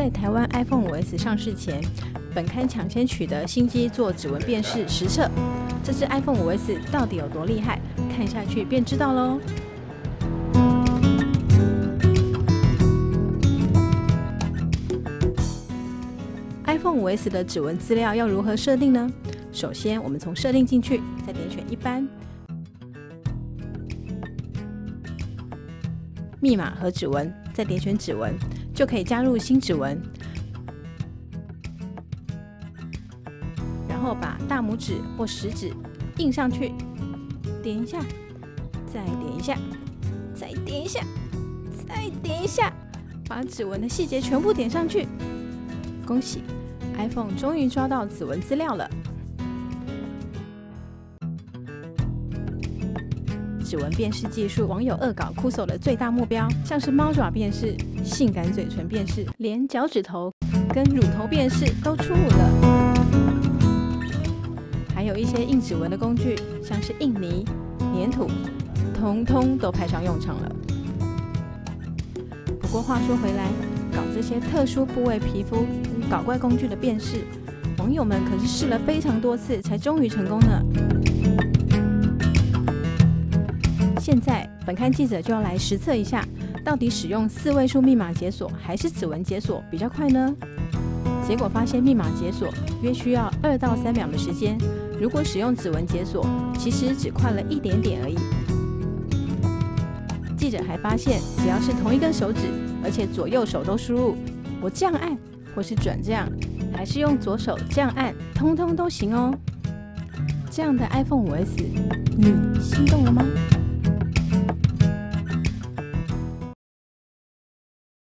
在台湾 iPhone 5S 上市前，本刊抢先取得新机做指纹辨识实测。这只 iPhone 5S 到底有多厉害？看下去便知道喽。iPhone 5S 的指纹资料要如何设定呢？首先，我们从设定进去，再点选一般，密码和指纹，再点选指纹，就可以加入新指纹。然后把大拇指或食指印上去，点一下，再点一下，再点一下，再点一下，把指纹的细节全部点上去。恭喜！iPhone 终于抓到指纹资料了。指纹辨识技术，网友恶搞酷手的最大目标，像是猫爪辨识、性感嘴唇辨识，连脚趾头跟乳头辨识都出炉了。还有一些印指纹的工具，像是印泥、粘土，通通都派上用场了。不过话说回来，搞这些特殊部位皮肤搞怪工具的辨识，网友们可是试了非常多次，才终于成功呢。现在本刊记者就要来实测一下，到底使用四位数密码解锁还是指纹解锁比较快呢？结果发现密码解锁约需要二到三秒的时间，如果使用指纹解锁，其实只快了一点点而已。记者还发现，只要是同一根手指，而且左右手都输入我这样按，或是转这样，还是用左手这样按，通通都行哦。这样的 iPhone 5S，你心动了吗？